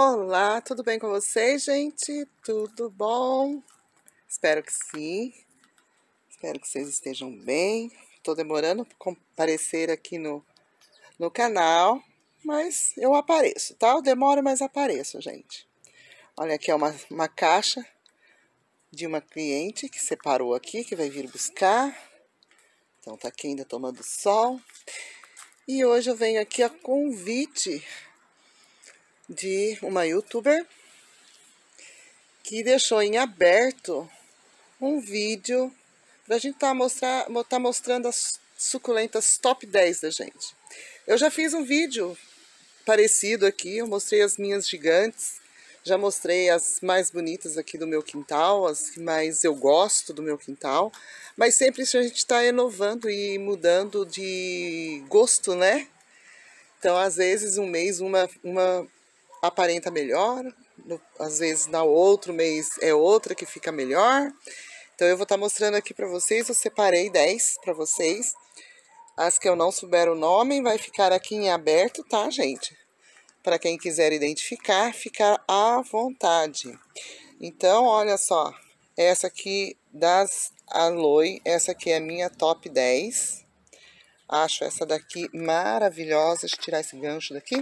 Olá, tudo bem com vocês, gente? Tudo bom? Espero que sim. Espero que vocês estejam bem. Estou demorando para comparecer aqui no, no canal, mas eu apareço, tá? Eu demoro, mas apareço, gente. Olha aqui é uma, uma caixa de uma cliente que separou aqui, que vai vir buscar. Então tá aqui ainda tomando sol. E hoje eu venho aqui a convite de uma youtuber que deixou em aberto um vídeo pra gente tá, mostrar, tá mostrando as suculentas top 10 da gente. Eu já fiz um vídeo parecido aqui, eu mostrei as minhas gigantes, já mostrei as mais bonitas aqui do meu quintal, as que mais eu gosto do meu quintal, mas sempre isso a gente está inovando e mudando de gosto, né? Então, às vezes, um mês uma, uma aparenta melhor, no, às vezes no outro mês é outra que fica melhor. Então eu vou estar tá mostrando aqui para vocês, eu separei 10 para vocês. As que eu não souber o nome vai ficar aqui em aberto, tá, gente? Para quem quiser identificar, ficar à vontade. Então, olha só, essa aqui das Aloe, essa aqui é a minha top 10. Acho essa daqui maravilhosa. Deixa eu tirar esse gancho daqui.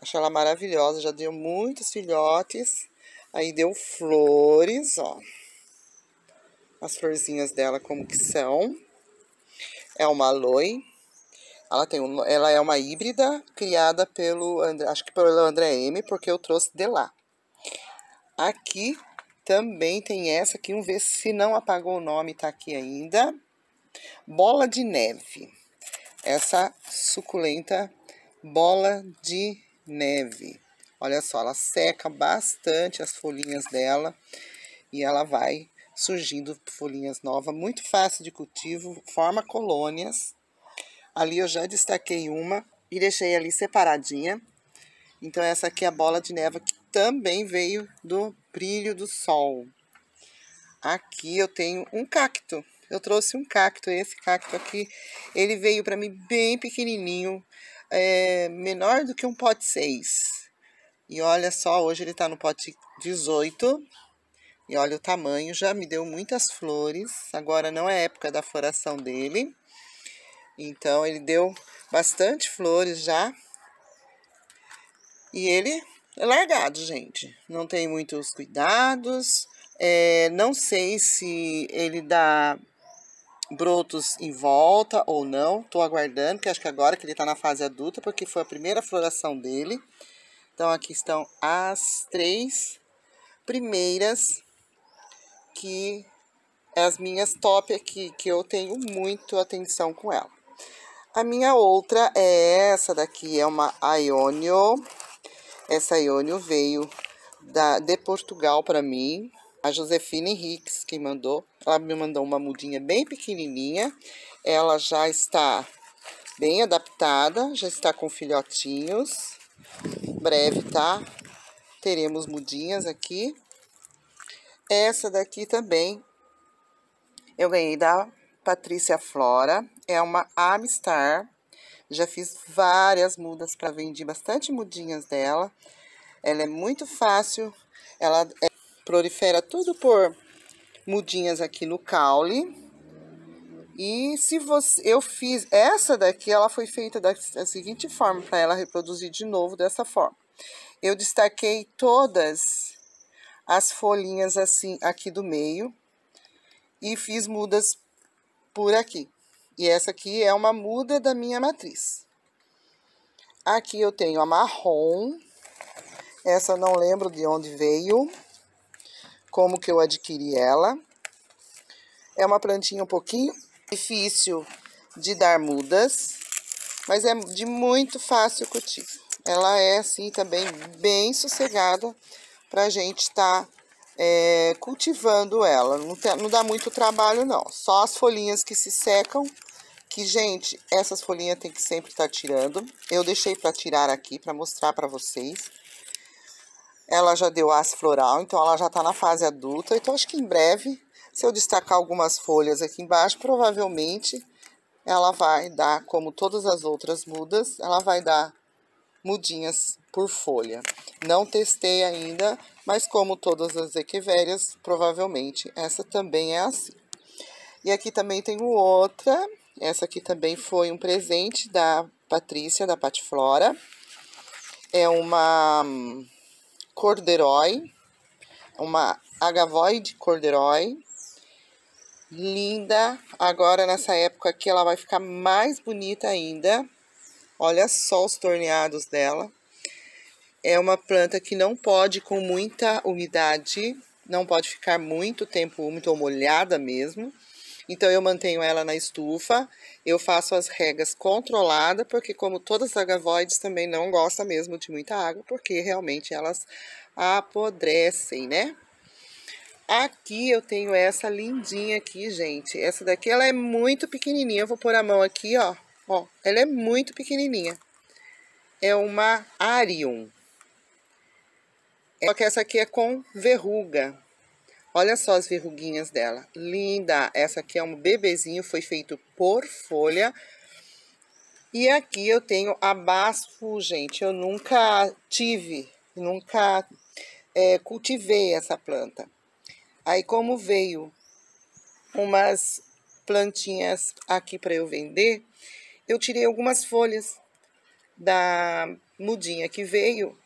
Acho ela maravilhosa, já deu muitos filhotes. Aí deu flores, ó. As florzinhas dela como que são. É uma aloe. Ela, tem um, ela é uma híbrida criada pelo, André, acho que pelo André M, porque eu trouxe de lá. Aqui também tem essa aqui, vamos ver se não apagou o nome, tá aqui ainda. Bola de neve. Essa suculenta bola de neve. Olha só, ela seca bastante as folhinhas dela e ela vai surgindo folhinhas novas, muito fácil de cultivo, forma colônias. Ali eu já destaquei uma e deixei ali separadinha. Então essa aqui é a bola de neve que também veio do brilho do sol. Aqui eu tenho um cacto. Eu trouxe um cacto, esse cacto aqui, ele veio para mim bem pequenininho, é, menor do que um pote 6. E olha só, hoje ele está no pote 18. E olha o tamanho, já me deu muitas flores. Agora não é época da floração dele. Então ele deu bastante flores já. E ele é largado, gente. Não tem muitos cuidados. É, não sei se ele dá brotos em volta ou não. Tô aguardando, que acho que agora que ele tá na fase adulta, porque foi a primeira floração dele. Então, aqui estão as três primeiras que é as minhas top aqui, que eu tenho muito atenção com ela. A minha outra é essa daqui, é uma Ionio. Essa Ionio veio da, de Portugal para mim a Josefina Henriques que mandou. Ela me mandou uma mudinha bem pequenininha. Ela já está bem adaptada, já está com filhotinhos. Breve, tá? Teremos mudinhas aqui. Essa daqui também eu ganhei da Patrícia Flora. É uma Amistar. Já fiz várias mudas para vender bastante mudinhas dela. Ela é muito fácil. Ela é prolifera tudo por mudinhas aqui no caule. E se você, eu fiz essa daqui, ela foi feita da, da seguinte forma, para ela reproduzir de novo dessa forma. Eu destaquei todas as folhinhas assim aqui do meio e fiz mudas por aqui. E essa aqui é uma muda da minha matriz. Aqui eu tenho a marrom. Essa não lembro de onde veio como que eu adquiri ela. É uma plantinha um pouquinho difícil de dar mudas, mas é de muito fácil cultivo. Ela é, assim, também bem sossegada para a gente estar tá, é, cultivando ela. Não, tem, não dá muito trabalho, não. Só as folhinhas que se secam, que, gente, essas folhinhas tem que sempre estar tá tirando. Eu deixei para tirar aqui, para mostrar para vocês. Ela já deu as floral, então ela já está na fase adulta. Então, acho que em breve, se eu destacar algumas folhas aqui embaixo, provavelmente ela vai dar, como todas as outras mudas, ela vai dar mudinhas por folha. Não testei ainda, mas como todas as equivérias, provavelmente essa também é assim. E aqui também tenho outra. Essa aqui também foi um presente da Patrícia, da Patiflora. É uma hum, corderói, uma agavoide corderói. Linda. Agora, nessa época aqui, ela vai ficar mais bonita ainda. Olha só os torneados dela. É uma planta que não pode com muita umidade, não pode ficar muito tempo úmido ou molhada mesmo. Então, eu mantenho ela na estufa, eu faço as regas controladas, porque como todas as agavoides também não gostam mesmo de muita água, porque realmente elas apodrecem, né? Aqui eu tenho essa lindinha aqui, gente. Essa daqui, ela é muito pequenininha. Eu vou pôr a mão aqui, ó. Ó, ela é muito pequenininha. É uma Arium. Só que essa aqui é com verruga. Olha só as verruguinhas dela. Linda. Essa aqui é um bebezinho, foi feito por folha. E aqui eu tenho a basfo, gente. Eu nunca tive, nunca é, cultivei essa planta. Aí, como veio umas plantinhas aqui para eu vender, eu tirei algumas folhas da mudinha que veio.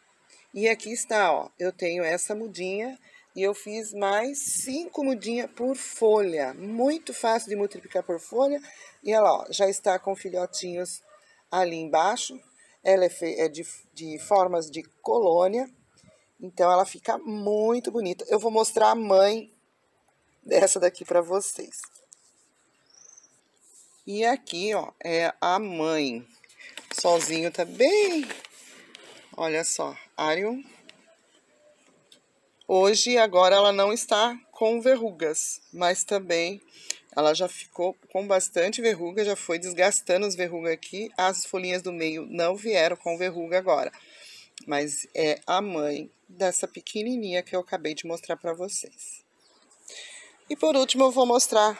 E aqui está, ó. Eu tenho essa mudinha e eu fiz mais cinco mudinhas por folha. Muito fácil de multiplicar por folha. E ela ó, já está com filhotinhos ali embaixo. Ela é, é de, de formas de colônia. Então, ela fica muito bonita. Eu vou mostrar a mãe dessa daqui para vocês. E aqui, ó, é a mãe. Solzinho tá bem... Olha só, Arion Hoje, agora, ela não está com verrugas, mas também ela já ficou com bastante verruga, já foi desgastando as verrugas aqui. As folhinhas do meio não vieram com verruga agora, mas é a mãe dessa pequenininha que eu acabei de mostrar para vocês. E por último, eu vou mostrar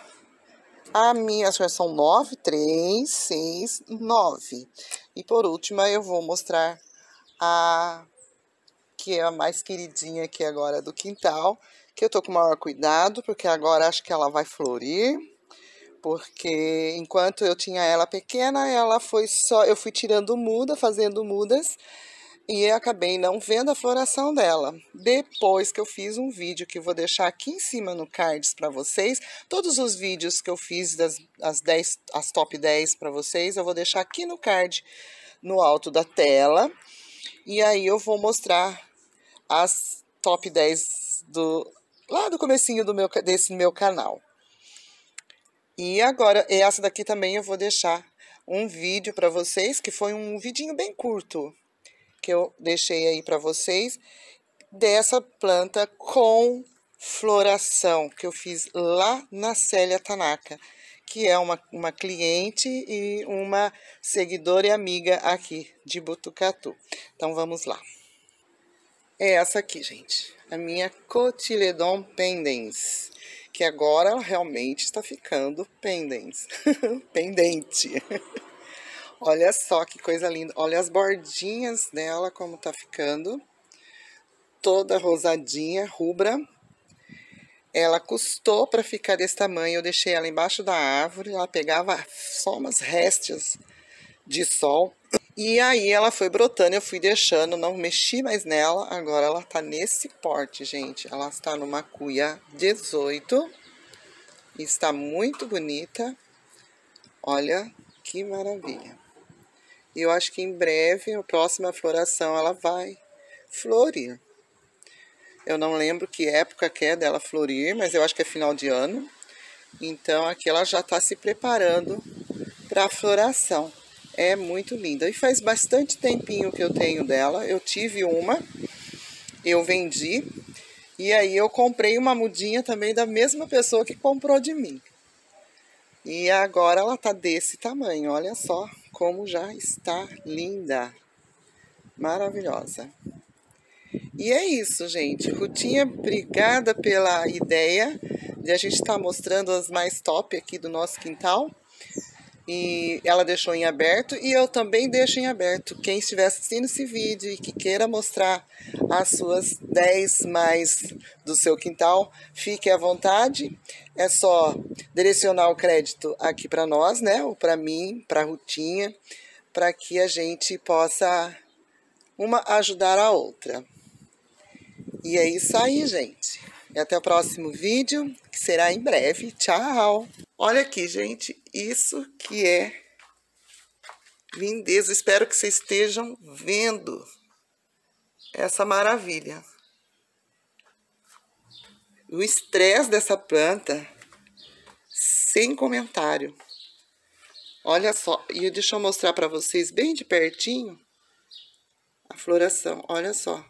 a minha, acho que são 9, 3, 6, 9. E por último, eu vou mostrar a que é a mais queridinha aqui agora do quintal, que eu tô com maior cuidado, porque agora acho que ela vai florir, porque enquanto eu tinha ela pequena, ela foi só, eu fui tirando muda, fazendo mudas, e acabei não vendo a floração dela. Depois que eu fiz um vídeo que vou deixar aqui em cima no cards para vocês, todos os vídeos que eu fiz das as 10, as top 10 para vocês, eu vou deixar aqui no card, no alto da tela. E aí eu vou mostrar as top 10 do lá do comecinho do meu, desse meu canal. E agora, essa daqui também eu vou deixar um vídeo para vocês, que foi um vidinho bem curto, que eu deixei aí para vocês, dessa planta com floração, que eu fiz lá na Célia Tanaka, que é uma, uma cliente e uma seguidora e amiga aqui de Butucatu. Então, vamos lá é essa aqui, gente. A minha Cotiledon pendens. Que agora realmente está ficando pendens. Pendente. Olha só que coisa linda. Olha as bordinhas dela como tá ficando. Toda rosadinha, rubra. Ela custou para ficar desse tamanho. Eu deixei ela embaixo da árvore. Ela pegava só umas restes de sol. E aí ela foi brotando, eu fui deixando, não mexi mais nela. Agora ela tá nesse porte, gente. Ela está numa cuia 18. Está muito bonita. Olha que maravilha. E eu acho que em breve, a próxima floração, ela vai florir. Eu não lembro que época que é dela florir, mas eu acho que é final de ano. Então aqui ela já está se preparando para a floração. É muito linda. E faz bastante tempinho que eu tenho dela. Eu tive uma, eu vendi. E aí eu comprei uma mudinha também da mesma pessoa que comprou de mim. E agora ela tá desse tamanho. Olha só como já está linda. Maravilhosa. E é isso, gente. Rutinha, obrigada pela ideia de a gente estar tá mostrando as mais top aqui do nosso quintal. E ela deixou em aberto e eu também deixo em aberto. Quem estiver assistindo esse vídeo e que queira mostrar as suas 10 mais do seu quintal, fique à vontade. É só direcionar o crédito aqui para nós, né? Ou para mim, para a Rutinha, para que a gente possa uma ajudar a outra. E é isso aí, gente. E até o próximo vídeo, que será em breve. Tchau! Olha aqui, gente, isso que é lindeza. Espero que vocês estejam vendo essa maravilha. O estresse dessa planta, sem comentário. Olha só, e deixa eu mostrar para vocês bem de pertinho a floração. Olha só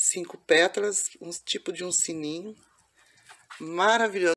cinco pétalas, um tipo de um sininho. Maravilhoso.